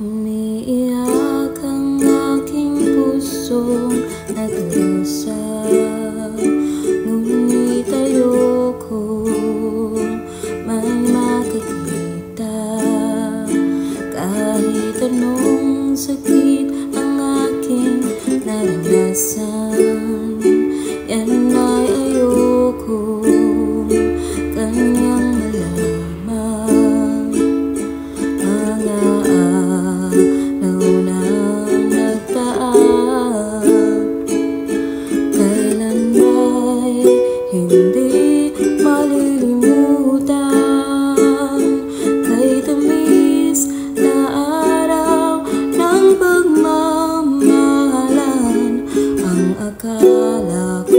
Umiiyak ang aking pusong nagdusa Ngunit ayoko may makikita Kahit anong sakit love.